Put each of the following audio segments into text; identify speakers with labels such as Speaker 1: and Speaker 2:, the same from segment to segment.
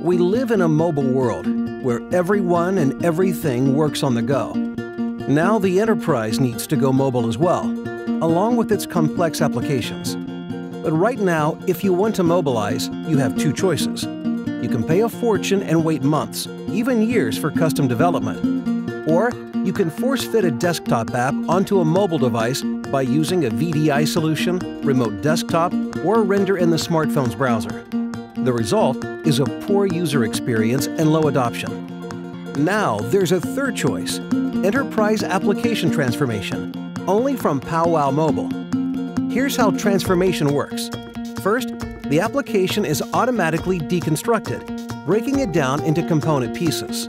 Speaker 1: We live in a mobile world where everyone and everything works on the go. Now the enterprise needs to go mobile as well, along with its complex applications. But right now, if you want to mobilize, you have two choices. You can pay a fortune and wait months, even years for custom development. Or you can force fit a desktop app onto a mobile device by using a VDI solution, remote desktop, or render in the smartphone's browser. The result is a poor user experience and low adoption. Now there's a third choice Enterprise Application Transformation, only from Powwow Mobile. Here's how transformation works. First, the application is automatically deconstructed, breaking it down into component pieces.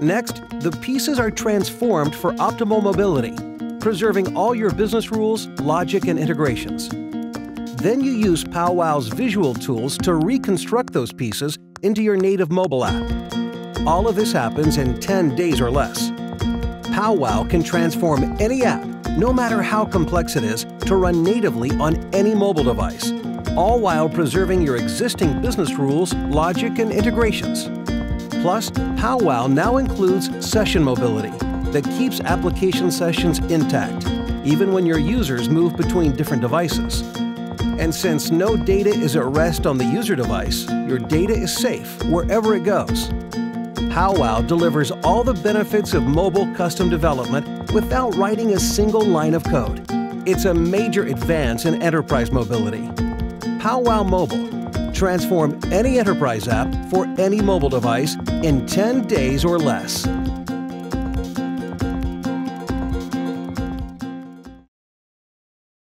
Speaker 1: Next, the pieces are transformed for optimal mobility, preserving all your business rules, logic, and integrations. Then you use Powwow's visual tools to reconstruct those pieces into your native mobile app. All of this happens in 10 days or less. Powwow can transform any app, no matter how complex it is, to run natively on any mobile device, all while preserving your existing business rules, logic, and integrations. Plus, Powwow now includes session mobility that keeps application sessions intact, even when your users move between different devices. And since no data is at rest on the user device, your data is safe wherever it goes. Powwow delivers all the benefits of mobile custom development without writing a single line of code. It's a major advance in enterprise mobility. Powwow Mobile. Transform any enterprise app for any mobile device in 10 days or less.